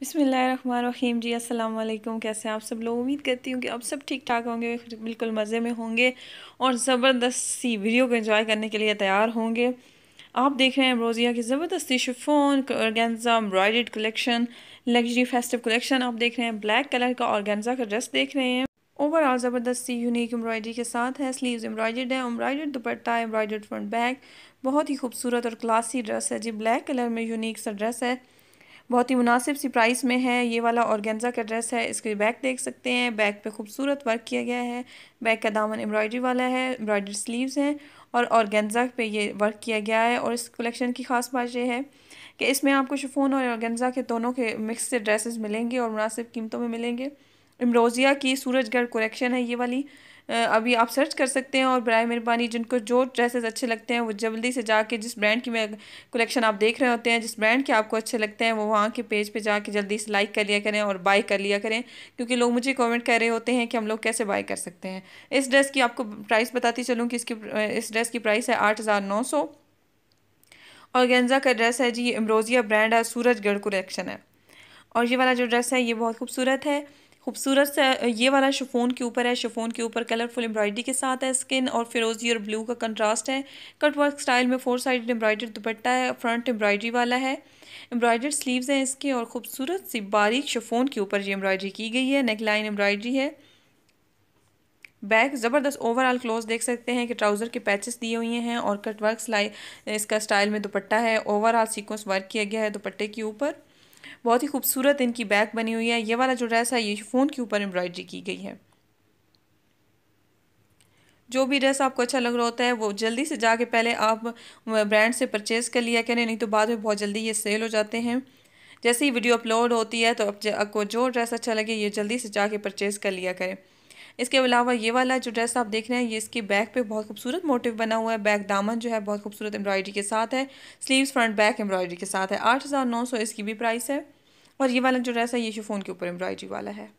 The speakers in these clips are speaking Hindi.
बिसमीम जी वालेकुम कैसे आप सब लोग? उम्मीद करती हूँ कि आप सब ठीक ठाक होंगे बिल्कुल मज़े में होंगे और ज़बरदस्त सी वीडियो को एंजॉय करने के लिए तैयार होंगे। आप देख रहे हैं रोज़िया की ज़बरदस्ती chiffon organza embroidered collection, luxury festive collection. आप देख रहे हैं ब्लैक कलर का ऑर्गेन्जा का ड्रेस देख रहे हैं। ओवरऑल ज़बरदस्ती यूनिक एम्ब्रॉयडरी के साथ है। स्लीव्स एम्ब्रॉयड है। एम्ब्रॉयड दुपट्टा एम्ब्रॉयड फ्रंट बैग बहुत ही खूबसूरत और क्लासी ड्रेस है। जी, ब्लैक कलर में यूनिक सा ड्रेस है। बहुत ही मुनासिब सी प्राइस में है। ये वाला ऑर्गेन्जा का ड्रेस है, इसके बैक देख सकते हैं। बैक पे खूबसूरत वर्क किया गया है। बैक का दामन एम्ब्रॉयडरी वाला है एम्ब्रॉयडरी स्लीव्स हैं और ऑर्गेन्जा पे ये वर्क किया गया है और इस कलेक्शन की खास बात यह है कि इसमें आपको शिफोन और ऑर्गेन्जा के दोनों के मिक्स से ड्रेसेस मिलेंगे और मुनासिब कीमतों में मिलेंगे। इमरोज़िया की सूरजगढ़ कलेक्शन है ये वाली। अभी आप सर्च कर सकते हैं और बर मेहरबानी जिनको जो ड्रेसेस अच्छे लगते हैं वो जल्दी से जाके जिस ब्रांड की मैं कलेक्शन आप देख रहे होते हैं, जिस ब्रांड के आपको अच्छे लगते हैं, वो वहाँ के पेज पे जाके जल्दी से लाइक कर लिया करें और बाय कर लिया करें। क्योंकि लोग मुझे कमेंट कर रहे होते हैं कि हम लोग कैसे बाय कर सकते हैं। इस ड्रेस की आपको प्राइस बताती चलूँ कि इसकी इस ड्रेस की प्राइस है आठ हज़ार नौ सौ। और गेंजा का ड्रेस है जी एम्ब्रोजिया ब्रांड है, सूरजगढ़ कलेक्शन है। और ये वाला जो ड्रेस है, ये बहुत खूबसूरत है। खूबसूरत सा ये वाला शिफोन के ऊपर है, शिफोन के ऊपर कलरफुल एम्ब्रॉयडरी के साथ है स्किन और फिरोजी और ब्लू का कंट्रास्ट है। कट वर्क स्टाइल में फोर साइड एम्ब्रॉयडरी दुपट्टा है फ्रंट एम्ब्रॉयडरी वाला है। एम्ब्रॉयडर्ड स्लीव्स हैं इसके और खूबसूरत सी बारीक शिफोन के ऊपर ये एम्ब्रॉयडरी की गई है नेक लाइन एम्ब्रॉयडरी है। बैक ज़बरदस्त ओवरऑल क्लोज देख सकते हैं कि ट्राउज़र के पैचेस दिए हुए हैं और कट वर्क सिलाई इसका स्टाइल में दुपट्टा है। ओवरऑल सीक्वेंस वर्क किया गया है दुपट्टे के ऊपर। बहुत ही खूबसूरत इनकी बैक बनी हुई है। ये वाला जो ड्रेस है, ये फ़ोन के ऊपर एम्ब्रॉयडरी की गई है। जो भी ड्रेस आपको अच्छा लग रहा होता है, वो जल्दी से जाके पहले आप ब्रांड से परचेज़ कर लिया करें, नहीं तो बाद में बहुत जल्दी ये सेल हो जाते हैं। जैसे ही वीडियो अपलोड होती है तो आपको जो ड्रेस अच्छा लगे, ये जल्दी से जाके परचेज़ कर लिया करें। इसके अलावा ये वाला जो ड्रेस आप देख रहे हैं, ये इसकी बैक पे बहुत खूबसूरत मोटिव बना हुआ है। बैक दामन जो है, बहुत खूबसूरत एम्ब्रॉयडरी के साथ है। स्लीव्स फ्रंट बैक एम्ब्रॉयडरी के साथ है। आठ हज़ार नौ सौ इसकी भी प्राइस है। और ये वाला जो ड्रेस है, ये शिफोन के ऊपर एम्ब्रॉयडरी वाला है।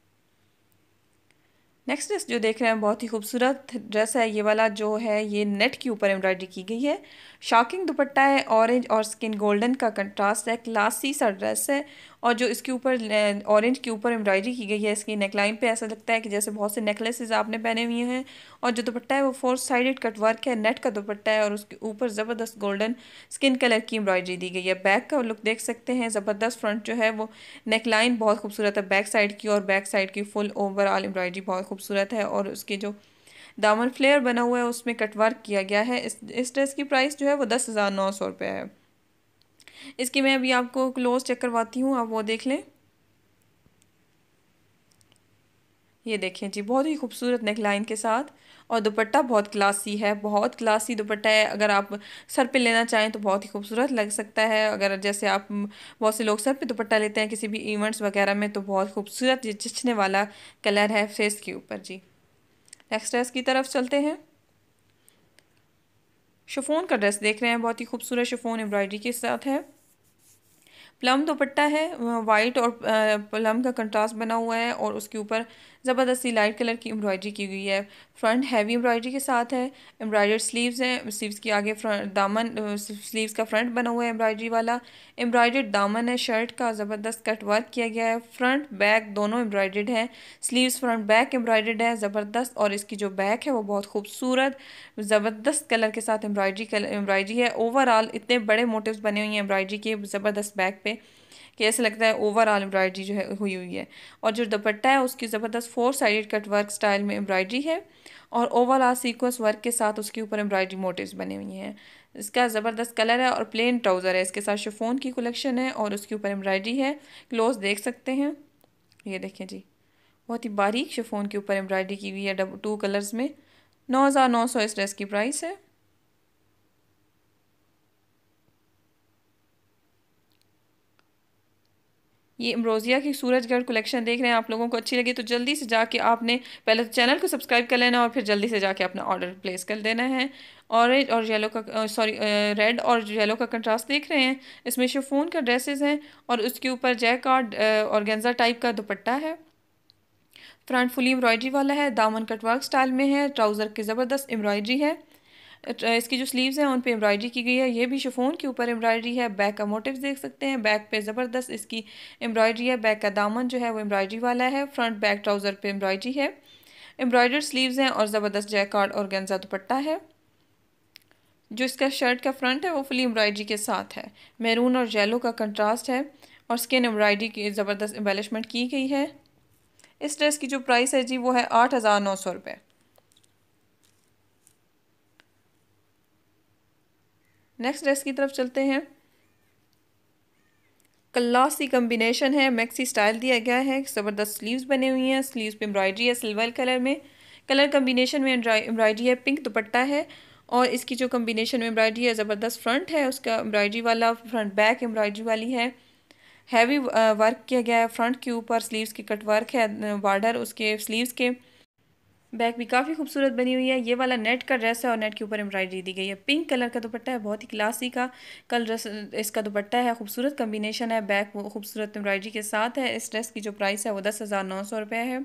नेक्स्ट ड्रेस जो देख रहे हैं, बहुत ही खूबसूरत ड्रेस है। ये वाला जो है, ये नेट के ऊपर एम्ब्रॉयडरी की गई है। शॉकिंग दुपट्टा है ऑरेंज और स्किन गोल्डन का कंट्रास्ट है। क्लासी सा ड्रेस है। और जो इसके ऊपर ऑरेंज के ऊपर एम्ब्रॉयडरी की गई है, इसकी नेकलाइन पे ऐसा लगता है कि जैसे बहुत से नेकलेसेस आपने पहने हुए हैं और जो दुपट्टा है वो फोर साइडेड कट वर्क है नेट का दुपट्टा है और उसके ऊपर ज़बरदस्त गोल्डन स्किन कलर की एम्ब्रॉयडरी दी गई है। बैक का लुक देख सकते हैं, ज़बरदस्त फ्रंट जो है वो नेकलाइन बहुत खूबसूरत है बैक साइड की और बैक साइड की फुल ओवरऑल एम्ब्रॉयडरी बहुत खूबसूरत है और उसके जो दामन फ्लेयर बना हुआ है, उसमें कटवर्क किया गया है। इस इस ड्रेस की प्राइस जो है वो दस हज़ार नौ सौ रुपये है। इसकी मैं अभी आपको क्लोज चेक करवाती हूँ, आप वो देख लें। ये देखें जी, बहुत ही खूबसूरत नेक लाइन के साथ। और दुपट्टा बहुत क्लासी है, बहुत क्लासी दुपट्टा है। अगर आप सर पे लेना चाहें तो बहुत ही खूबसूरत लग सकता है। अगर जैसे आप, बहुत से लोग सर पे दुपट्टा लेते हैं किसी भी इवेंट्स वगैरह में तो बहुत खूबसूरत चिचने वाला कलर है फेस के ऊपर जी। नेक्स्ट ड्रेस की तरफ़ चलते हैं। शिफोन का ड्रेस देख रहे हैं बहुत ही खूबसूरत शफोन एम्ब्रॉयडरी के साथ है। प्लम दुपट्टा है वाइट और प्लम का कंट्रास्ट बना हुआ है और उसके ऊपर ज़बरदस्ती लाइट कलर की एम्ब्रॉयडरी की हुई है। फ्रंट हैवी एम्ब्रॉयडरी के साथ है एम्ब्रॉयडर्ड स्लीव्स हैं स्लीव्स के आगे फ्रंट दामन स्लीव्स का फ्रंट बना हुआ है एम्ब्रॉयडरी वाला। एम्ब्रॉयडर्ड दामन है शर्ट का ज़बरदस्त कट वर्क किया गया है। फ्रंट बैक दोनों एम्ब्रॉयडर्ड है। स्लीव्स फ्रंट बैक एम्ब्रॉयडर्ड है, ज़बरदस्त और इसकी जो बैक है, वो बहुत खूबसूरत, ज़बरदस्त कलर के साथ एम्ब्रॉयडरी एम्ब्रॉयडरी है। ओवरऑल इतने बड़े मोटिव्स बने हुए हैं एम्ब्रॉयडरी के, ज़बरदस्त बैक पे। कि ऐसा लगता है ओवरऑल एम्ब्रॉयडरी जो है, हुई हुई है। और जो दुपट्टा है, उसकी ज़बरदस्त four sided cut work style में एम्ब्रॉयडरी है और ओवरऑल सीक्वेंस वर्क के साथ उसके ऊपर एम्ब्रॉयडरी मोटिव्स बने हुए हैं। इसका ज़बरदस्त कलर है और प्लेन ट्राउज़र है। इसके साथ शिफोन की कलेक्शन है और उसके ऊपर एम्ब्रॉयडरी है। क्लोज देख सकते हैं। ये देखें जी। बहुत ही बारीक शिफोन के ऊपर एम्ब्रॉयडरी की हुई है, डब टू कलर्स में। नौ हज़ार नौ सौ इस ड्रेस की प्राइस है। ये अम्ब्रोज़िया की सूरजगढ़ कलेक्शन देख रहे हैं आप लोगों को, अच्छी लगी तो जल्दी से जाके आपने पहले तो चैनल को सब्सक्राइब कर लेना और फिर जल्दी से जाके अपना ऑर्डर प्लेस कर देना है। ऑरेंज और येलो का सॉरी रेड और येलो का कंट्रास्ट देख रहे हैं। इसमें शिफोन का ड्रेसेस हैं और उसके ऊपर जैक और गेंजा टाइप का दुपट्टा है। फ्रंट फुली एम्ब्रॉयडरी वाला है, दामन कटवर्क स्टाइल में है ट्राउज़र की ज़बरदस्त एम्ब्रॉयडरी है। इसकी जो स्लीव्स हैं, उन पे एम्ब्रॉयडरी की गई है। ये भी शिफोन के ऊपर एम्ब्रॉयडरी है। बैक का मोटिव देख सकते हैं। बैक पे ज़बरदस्त इसकी एम्ब्रॉयडरी है। बैक का दामन जो है, वो एम्ब्रॉयडरी वाला है। फ्रंट बैक ट्राउज़र पे एम्ब्रॉयडरी है। एम्ब्रॉयडर्ड स्लीव्स हैं और ज़बरदस्त जैकार्ड और गेंजा दुपट्टा है। जो इसका शर्ट का फ्रंट है, वो फुली एम्ब्रॉयडरी के साथ है। मैरून और येलो का कंट्रास्ट है और स्किन एम्ब्रॉयडरी की ज़बरदस्त एम्बेलिशमेंट की गई है। इस ड्रेस की जो प्राइस है जी, वो है आठ हज़ार नौ सौ रुपये नेक्स्ट ड्रेस की तरफ़ चलते हैं। क्लासी कम्बिनेशन है। मैक्सी स्टाइल दिया गया है। ज़बरदस्त स्लीव्स बने हुई हैं। स्लीव्स पे एम्ब्रॉयडरी है सिल्वर कलर में। कलर कम्बिनेशन में एम्ब्रॉयडरी है। पिंक दुपट्टा है। और इसकी जो कम्बिनेशन में एम्ब्रॉयडरी है, ज़बरदस्त फ्रंट है। उसका एम्ब्रॉयडरी वाला फ्रंट बैक एम्ब्रॉयडरी वाली है। हैवी वर्क किया गया है फ्रंट के ऊपर। स्लीव्स की कट वर्क है। बॉर्डर उसके स्लीव्स के। बैक भी काफ़ी खूबसूरत बनी हुई है। ये वाला नेट का ड्रेस है और नेट के ऊपर एम्ब्रॉयडरी दी गई है। पिंक कलर का दुपट्टा है, बहुत ही क्लासी का कल ड्रेस, इसका दुपट्टा है, खूबसूरत कम्बिनेशन है। बैक वो खूबसूरत एम्ब्रॉयडरी के साथ है। इस ड्रेस की जो प्राइस है वो दस हज़ार नौ सौ रुपये है।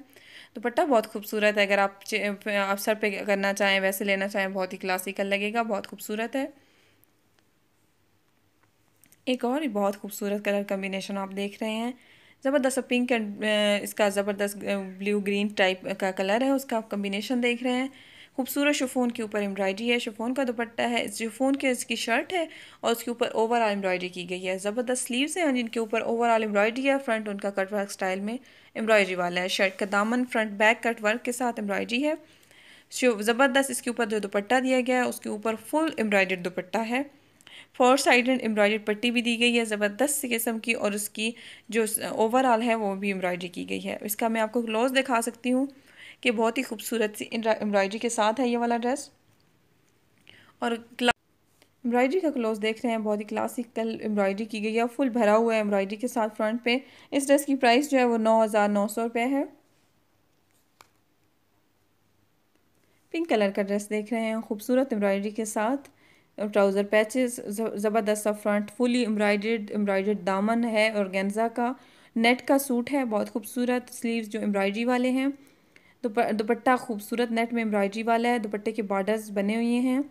दुपट्टा बहुत खूबसूरत है। अगर आप आप सर पे करना चाहें, वैसे लेना चाहें, बहुत ही क्लासिकल लगेगा, बहुत खूबसूरत है। एक और बहुत खूबसूरत कलर कम्बिनेशन आप देख रहे हैं। ज़बरदस्त पिंक एंड इसका ज़बरदस्त ब्लू ग्रीन टाइप का कलर है, उसका आप कम्बिनेशन देख रहे हैं। खूबसूरत शिफोन के ऊपर एम्ब्रॉयडरी है, शिफोन का दुपट्टा है शिफोन के, इसकी शर्ट है और उसके ऊपर ओवरऑल एम्ब्रॉयडरी की गई है। ज़बरदस्त स्लीव्स हैं जिनके ऊपर ओवरऑल एम्ब्रॉयडरी है फ्रंट उनका कट वर्क स्टाइल में एम्ब्रॉयडरी वाला है। शर्ट का दामन फ्रंट बैक कट वर्क के साथ एम्ब्रॉयडरी है। ज़बरदस्त इसके ऊपर जो दुपट्टा दिया गया है, उसके ऊपर फुल एम्ब्रॉयडर्ड दुपट्टा है। फोर साइड एम्ब्रॉयडरी पट्टी भी दी गई है, ज़बरदस्त किस्म की और उसकी जो ओवरऑल है, वो भी एम्ब्रॉयडरी की गई है। इसका मैं आपको क्लोज दिखा सकती हूँ कि बहुत ही खूबसूरत सी एम्ब्रॉयडरी के साथ है ये वाला ड्रेस और एम्ब्रॉयडरी का क्लोज देख रहे हैं, बहुत ही क्लासिकल एम्ब्रॉयडरी की गई है फुल भरा हुआ है एम्ब्रॉयडरी के साथ फ्रंट पे। इस ड्रेस की प्राइस जो है वो नौ हज़ार नौ सौ रुपये है। पिंक कलर का ड्रेस देख रहे हैं, खूबसूरत एम्ब्रॉयडरी के साथ। ट्राउज़र पैचेस ज़बरदस्त सा फ्रंट, फुली एम्ब्रॉयड एम्ब्रॉयड दामन है और गेंजा का, नेट का सूट है, बहुत खूबसूरत स्लीव्स जो एम्ब्रॉयडरी वाले हैं। दुपट्टा खूबसूरत नेट में एम्ब्रॉयडरी वाला है, दुपट्टे के बॉर्डर्स बने हुए हैं।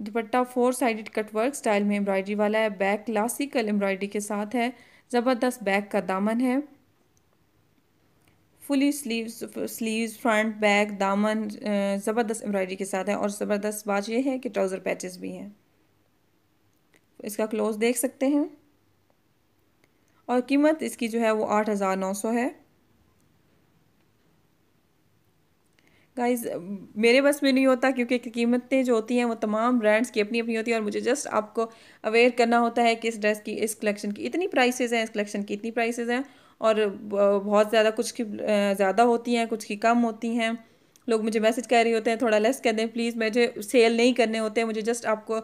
Dupatta four sided cutwork style में एम्ब्रॉयडरी वाला है, बैक क्लासिकल एम्ब्रॉयडरी के साथ है, ज़बरदस्त बैक का दामन है। Fully sleeves sleeves, front, back, दामन ज़बरदस्त एम्ब्रॉयडरी के साथ है और ज़बरदस्त बात यह है कि ट्राउज़र पैचेस भी हैं। इसका क्लोज देख सकते हैं। और कीमत इसकी जो है वो आठ हज़ार नौ सौ है। गाइज़ मेरे बस में नहीं होता क्योंकि कीमतें जो होती हैं वो तमाम ब्रांड्स की अपनी अपनी होती हैं और मुझे जस्ट आपको अवेयर करना होता है कि इस ड्रेस की, इस कलेक्शन की इतनी प्राइसेस हैं, इस कलेक्शन की इतनी प्राइसेस हैं। और बहुत ज़्यादा कुछ की ज़्यादा होती हैं, कुछ की कम होती हैं। लोग मुझे मैसेज कर रहे होते हैं, थोड़ा लेस कर दें प्लीज़ मुझे सेल नहीं करने होते हैं मुझे जस्ट आपको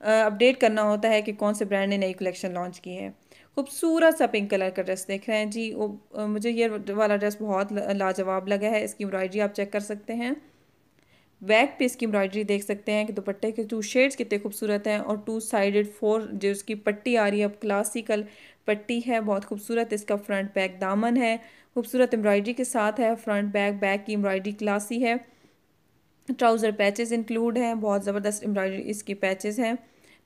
अपडेट करना होता है कि कौन से ब्रांड ने नई कलेक्शन लॉन्च की है। खूबसूरत सा पिंक कलर का ड्रेस देख रहे हैं। जी, वो मुझे ये वाला ड्रेस बहुत लाजवाब लगा है। इसकी एम्ब्रॉयडरी आप चेक कर सकते हैं। बैक पे इसकी एम्ब्रॉयडरी देख सकते हैं कि दुपट्टे के टू शेड्स कितने खूबसूरत हैं और टू साइडेड फोर जो इसकी पट्टी आ रही है, अब क्लासिकल पट्टी है, बहुत खूबसूरत इसका फ्रंट बैक दामन है, खूबसूरत एम्ब्रॉयडरी के साथ है फ्रंट बैक बैक की एम्ब्रॉयडरी क्लासी है। ट्राउज़र पैचेस इंक्लूड हैं, बहुत ज़बरदस्त एम्ब्रॉयडरी इसकी पैचेस हैं।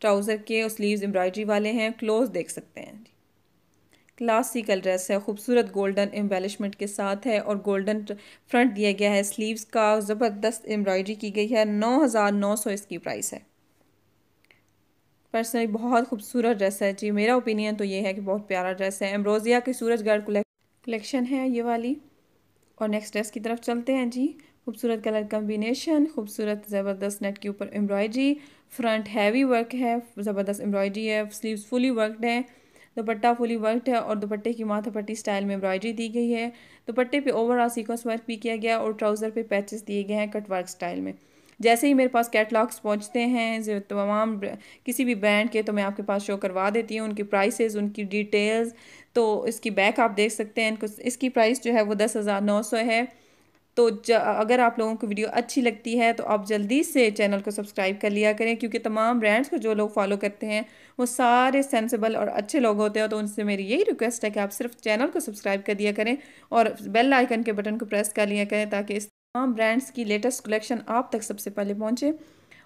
ट्राउज़र के और स्लीव्स एम्ब्रॉयडरी वाले हैं क्लोज देख सकते हैं। क्लासिकल ड्रेस है, खूबसूरत गोल्डन एम्बेलिशमेंट के साथ है और गोल्डन फ्रंट दिया गया है स्लीव्स का ज़बरदस्त एम्ब्रॉयडरी की गई है, नौ हज़ार नौ सौ इसकी प्राइस है। पर्सनली बहुत खूबसूरत ड्रेस है जी। मेरा ओपिनियन तो ये है कि बहुत प्यारा ड्रेस है। एम्ब्रोजिया की सूरज गर्ड कलेक्शन है ये वाली। और नेक्स्ट ड्रेस की तरफ़ चलते हैं जी। खूबसूरत कलर कम्बिनेशन खूबसूरत ज़बरदस्त नेट के ऊपर एम्ब्रॉयडरी फ्रंट हैवी वर्क है, ज़बरदस्त एम्ब्रॉयडरी है स्लीव्स फुली वर्कड है। दुपट्टा फुली वर्कड है और दुपट्टे की माथापट्टी स्टाइल में एम्ब्रॉयडरी दी गई है। दुपट्टे पे ओवरऑल सीक्वेंस वर्क भी किया गया और ट्राउज़र पे पैचेस दिए गए हैं कट वर्क स्टाइल में। जैसे ही मेरे पास कैटलॉग्स पहुँचते हैं तमाम किसी भी ब्रांड के तो मैं आपके पास शो करवा देती हूँ, उनकी प्राइसेस उनकी डिटेल्स तो इसकी बैक आप देख सकते हैं इसकी प्राइस जो है वो दस हज़ार नौ सौ है। तो अगर आप लोगों को वीडियो अच्छी लगती है तो आप जल्दी से चैनल को सब्सक्राइब कर लिया करें, क्योंकि तमाम ब्रांड्स को जो लोग फॉलो करते हैं, वो सारे सेंसिबल और अच्छे लोग होते हैं तो उनसे मेरी यही रिक्वेस्ट है कि आप सिर्फ़ चैनल को सब्सक्राइब कर दिया करें और बेल आइकन के बटन को प्रेस कर लिया करें, ताकि इस तमाम ब्रांड्स की लेटेस्ट कलेक्शन आप तक सबसे पहले पहुँचे।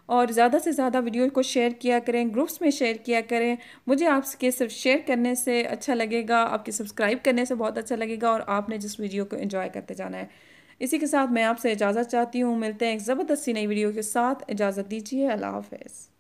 और ज़्यादा से ज़्यादा वीडियो को शेयर किया करें ग्रुप्स में शेयर किया करें। मुझे आपके सिर्फ़ शेयर करने से अच्छा लगेगा, आपके सब्सक्राइब करने से बहुत अच्छा लगेगा और आपने जिस वीडियो को एंजॉय करते जाना है। इसी के साथ मैं आपसे इजाज़त चाहती हूँ। मिलते हैं एक ज़बरदस्ती नई वीडियो के साथ। इजाज़त दीजिए। अल्लाह हाफ़